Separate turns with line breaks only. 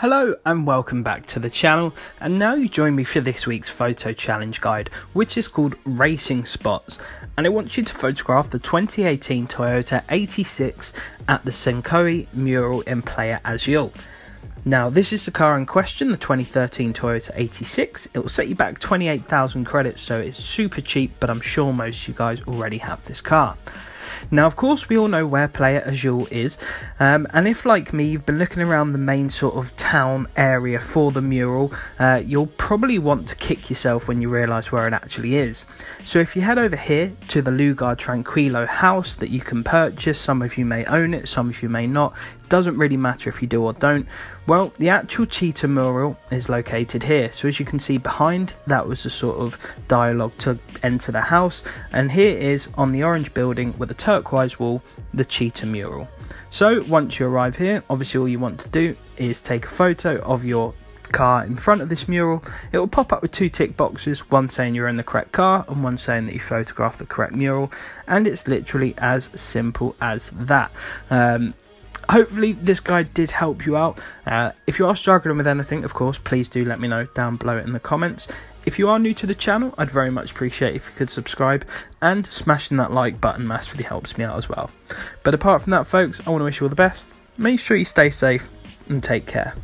Hello and welcome back to the channel and now you join me for this week's photo challenge guide which is called Racing Spots and I want you to photograph the 2018 Toyota 86 at the Senkoe mural in Playa Azul. Now this is the car in question, the 2013 Toyota 86. It will set you back 28,000 credits so it's super cheap but I'm sure most of you guys already have this car. Now, of course, we all know where Playa Azul is, um, and if, like me, you've been looking around the main sort of town area for the mural, uh, you'll probably want to kick yourself when you realise where it actually is. So, if you head over here to the Lugar Tranquilo house that you can purchase, some of you may own it, some of you may not, doesn't really matter if you do or don't. Well, the actual cheetah mural is located here. So as you can see behind, that was the sort of dialogue to enter the house. And here is on the orange building with a turquoise wall, the cheetah mural. So once you arrive here, obviously all you want to do is take a photo of your car in front of this mural, it will pop up with two tick boxes, one saying you're in the correct car and one saying that you photographed the correct mural, and it's literally as simple as that. Um, hopefully this guide did help you out. Uh, if you are struggling with anything, of course, please do let me know down below in the comments. If you are new to the channel, I'd very much appreciate if you could subscribe and smashing that like button massively helps me out as well. But apart from that, folks, I want to wish you all the best. Make sure you stay safe and take care.